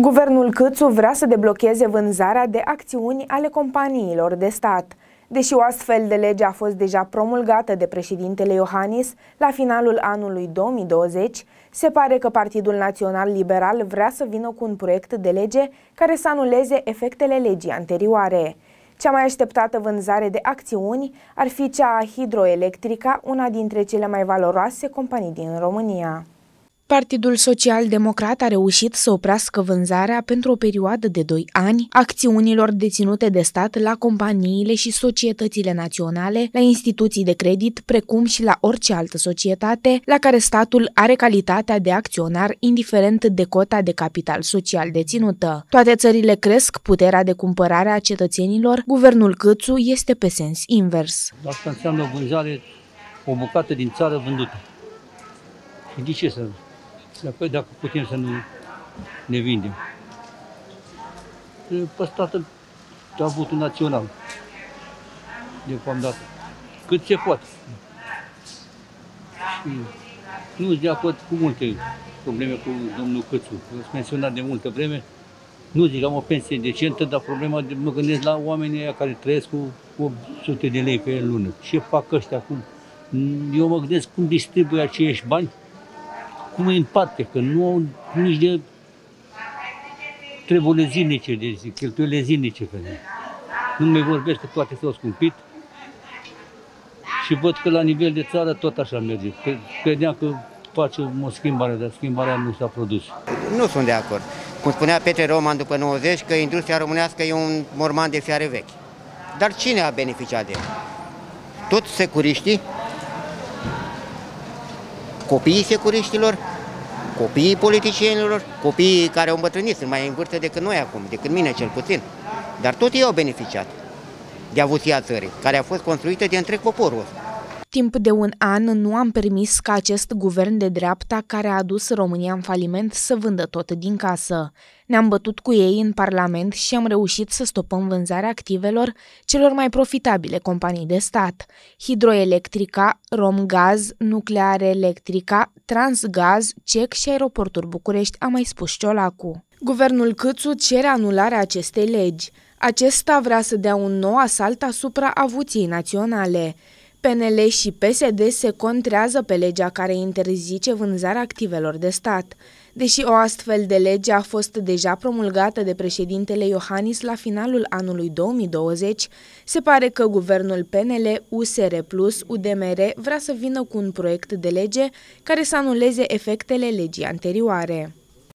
Guvernul Câțu vrea să deblocheze vânzarea de acțiuni ale companiilor de stat. Deși o astfel de lege a fost deja promulgată de președintele Iohannis la finalul anului 2020, se pare că Partidul Național Liberal vrea să vină cu un proiect de lege care să anuleze efectele legii anterioare. Cea mai așteptată vânzare de acțiuni ar fi cea a Hidroelectrica, una dintre cele mai valoroase companii din România. Partidul Social Democrat a reușit să oprească vânzarea pentru o perioadă de 2 ani acțiunilor deținute de stat la companiile și societățile naționale, la instituții de credit, precum și la orice altă societate la care statul are calitatea de acționar indiferent de cota de capital social deținută. Toate țările cresc puterea de cumpărare a cetățenilor, guvernul Câțu este pe sens invers. Asta înseamnă o vânzare, o bucată din țară vândută. Și de ce să dacă, dacă putem să nu ne vindem. Păstrată avutul național. Deocamdată. Cât se poate. Și nu sunt de acord cu multe probleme cu domnul Cățu. Ați menționat de multă vreme. Nu zic, am o pensie decentă, dar problema, de, mă gândesc la oamenii care trăiesc cu 800 de lei pe lună. Ce fac ăștia acum? Eu mă gândesc cum distribuie aceiași bani cum îi împarte, că nu au nici de treburile zilnice, de zi, cheltuielile zilnice. Că nu mai vorbesc că toate s-au scumpit și văd că la nivel de țară tot așa merge. Credeam că face o schimbare, dar schimbarea nu s-a produs. Nu sunt de acord. Cum spunea Petre Roman după 90, că industria românească e un morman de fiare vechi. Dar cine a beneficiat de el? Tot securiștii copiii securiștilor, copiii politicienilor, copiii care au îmbătrânit, sunt mai în vârstă decât noi acum, decât mine cel puțin. Dar tot ei au beneficiat de avuția țării, care a fost construită de întreg poporul Timp de un an nu am permis ca acest guvern de dreapta care a adus România în faliment să vândă tot din casă. Ne-am bătut cu ei în Parlament și am reușit să stopăm vânzarea activelor celor mai profitabile companii de stat. Hidroelectrica, Romgaz, Nucleare Electrica, Transgaz, CEC și Aeroportul București, a mai spus Ciolacu. Guvernul Câțu cere anularea acestei legi. Acesta vrea să dea un nou asalt asupra avuției naționale. PNL și PSD se contrează pe legea care interzice vânzarea activelor de stat. Deși o astfel de lege a fost deja promulgată de președintele Iohannis la finalul anului 2020, se pare că guvernul PNL, USR Plus, UDMR vrea să vină cu un proiect de lege care să anuleze efectele legii anterioare.